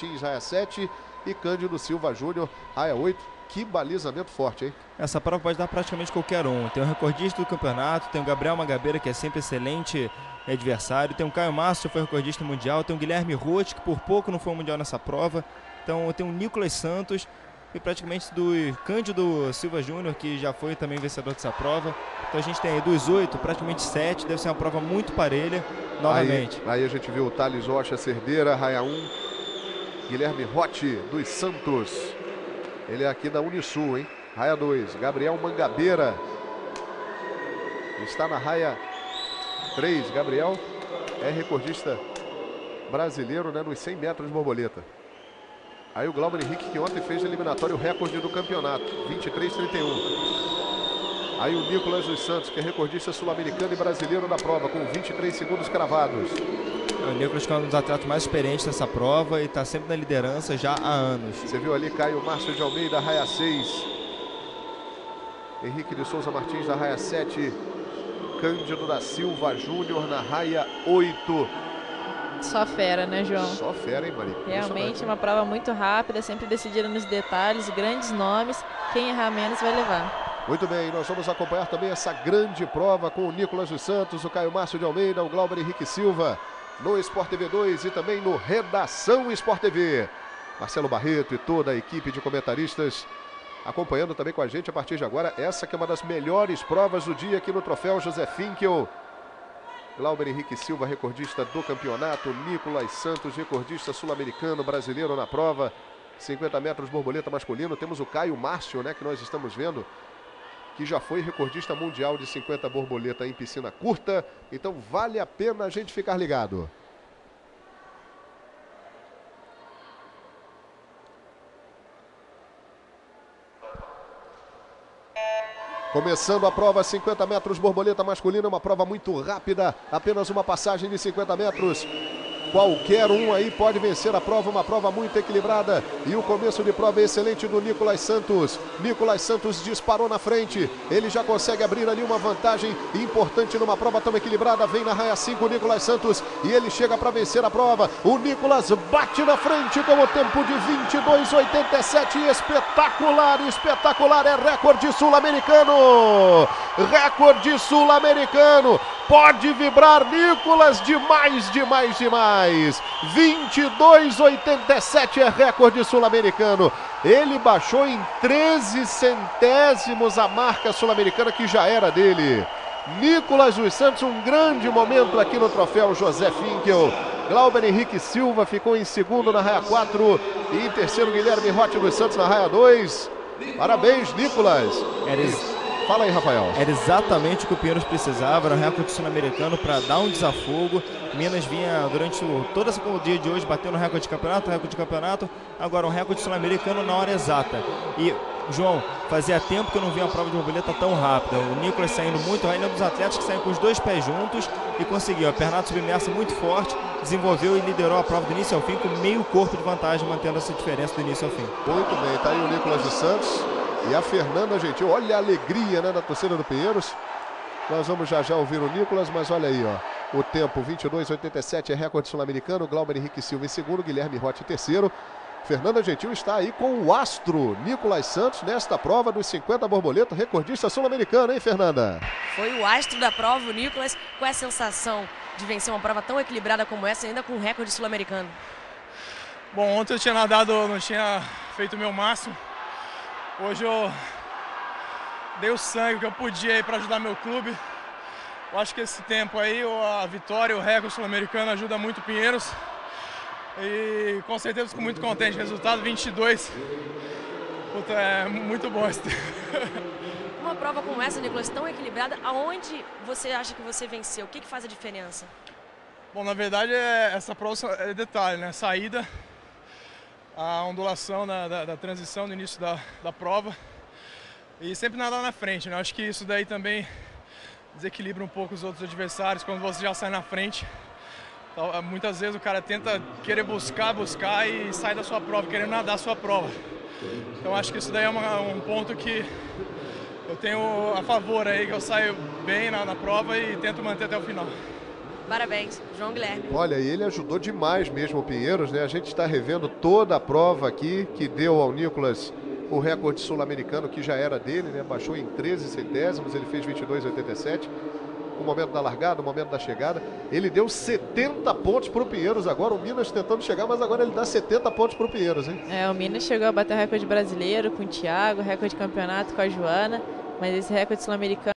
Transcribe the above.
Martins, raia 7 e Cândido Silva Júnior, raia 8. Que balizamento forte, hein? Essa prova pode dar praticamente qualquer um. Tem o recordista do campeonato, tem o Gabriel Magabeira, que é sempre excelente adversário, tem o Caio Márcio, que foi recordista mundial, tem o Guilherme Roth, que por pouco não foi mundial nessa prova. Então tem o Nicolas Santos e praticamente do Cândido Silva Júnior, que já foi também vencedor dessa prova. Então a gente tem aí dos oito, praticamente sete, deve ser uma prova muito parelha, novamente. Aí, aí a gente viu o Thales Rocha Cerdeira, raia 1, Guilherme Rotti dos Santos. Ele é aqui da Unisul, hein? Raia 2, Gabriel Mangabeira. Está na raia 3, Gabriel é recordista brasileiro né, nos 100 metros de borboleta. Aí o Glauber Henrique, que ontem fez eliminatório recorde do campeonato, 23-31. Aí o Nicolas dos Santos, que é recordista sul-americano e brasileiro da prova, com 23 segundos cravados. O Nicolas que é um dos atletas mais experientes dessa prova e está sempre na liderança já há anos. Você viu ali Caio Márcio de Almeida, raia 6. Henrique de Souza Martins, da raia 7. Cândido da Silva Júnior, na raia 8. Só fera, né, João? Só fera, hein, Maria? Realmente uma prova muito rápida, sempre decidida nos detalhes, grandes nomes. Quem errar menos vai levar. Muito bem, nós vamos acompanhar também essa grande prova com o Nicolas dos Santos, o Caio Márcio de Almeida, o Glauber Henrique Silva no Sport TV 2 e também no Redação Sport TV. Marcelo Barreto e toda a equipe de comentaristas acompanhando também com a gente a partir de agora. Essa que é uma das melhores provas do dia aqui no Troféu José Finkel. Glauber Henrique Silva, recordista do campeonato. Nicolas Santos, recordista sul-americano, brasileiro na prova. 50 metros borboleta masculino. Temos o Caio Márcio, né, que nós estamos vendo que já foi recordista mundial de 50 borboleta em piscina curta. Então vale a pena a gente ficar ligado. Começando a prova 50 metros borboleta masculina, uma prova muito rápida, apenas uma passagem de 50 metros. Qualquer um aí pode vencer a prova, uma prova muito equilibrada. E o começo de prova é excelente do Nicolas Santos. Nicolas Santos disparou na frente. Ele já consegue abrir ali uma vantagem importante numa prova tão equilibrada. Vem na raia 5 o Nicolas Santos e ele chega para vencer a prova. O Nicolas bate na frente com o tempo de 22,87. Espetacular, espetacular. É recorde sul-americano. Recorde sul-americano. Pode vibrar, Nicolas, demais, demais, demais. 22,87 é recorde sul-americano. Ele baixou em 13 centésimos a marca sul-americana que já era dele. Nicolas dos Santos, um grande momento aqui no troféu José Finkel. Glauber Henrique Silva ficou em segundo na raia 4 e em terceiro Guilherme Rote dos Santos na raia 2. Parabéns, Nicolas. Era Fala aí, Rafael. Era exatamente o que o Pinheiros precisava, era um recorde sul-americano para dar um desafogo. Minas vinha durante o, todo esse dia de hoje batendo recorde de campeonato, recorde de campeonato, agora um recorde sul-americano na hora exata. E, João, fazia tempo que eu não via uma prova de borboleta tão rápida. O Nicolas saindo muito, ainda um dos atletas que saiu com os dois pés juntos e conseguiu. A pernada submersa muito forte, desenvolveu e liderou a prova do início ao fim com meio corpo de vantagem, mantendo essa diferença do início ao fim. Muito bem, tá aí o Nicolas dos Santos. E a Fernanda Gentil, olha a alegria né, da torcida do Pinheiros. Nós vamos já já ouvir o Nicolas, mas olha aí, ó. O tempo 22,87 é recorde sul-americano. Glauber Henrique Silva em segundo, Guilherme Rotti em terceiro. Fernanda Gentil está aí com o astro Nicolas Santos nesta prova dos 50 borboleta, recordista sul-americano, hein, Fernanda? Foi o astro da prova, o Nicolas, com a sensação de vencer uma prova tão equilibrada como essa, ainda com um recorde sul-americano. Bom, ontem eu tinha nadado, não tinha feito o meu máximo. Hoje eu dei o sangue que eu podia aí para ajudar meu clube. Eu acho que esse tempo aí, a vitória, o recorde sul-americano ajuda muito o Pinheiros. E com certeza fico muito contente. Resultado 22. Puta, é muito bom esse tempo. Uma prova como essa, Nicolas, tão equilibrada, aonde você acha que você venceu? O que, que faz a diferença? Bom, na verdade, é, essa prova é detalhe, né? Saída, a ondulação da, da, da transição no início da, da prova e sempre nadar na frente. Né? Acho que isso daí também desequilibra um pouco os outros adversários quando você já sai na frente. Então, muitas vezes o cara tenta querer buscar, buscar e sai da sua prova, querendo nadar a sua prova. Então acho que isso daí é uma, um ponto que eu tenho a favor aí, que eu saio bem na, na prova e tento manter até o final. Parabéns, João Guilherme. Olha, ele ajudou demais mesmo o Pinheiros, né? A gente está revendo toda a prova aqui que deu ao Nicolas o recorde sul-americano que já era dele, né? Baixou em 13 centésimos, ele fez 22,87. O momento da largada, o momento da chegada. Ele deu 70 pontos para o Pinheiros agora. O Minas tentando chegar, mas agora ele dá 70 pontos para o Pinheiros, hein? É, o Minas chegou a bater o recorde brasileiro com o Thiago, recorde de campeonato com a Joana, mas esse recorde sul-americano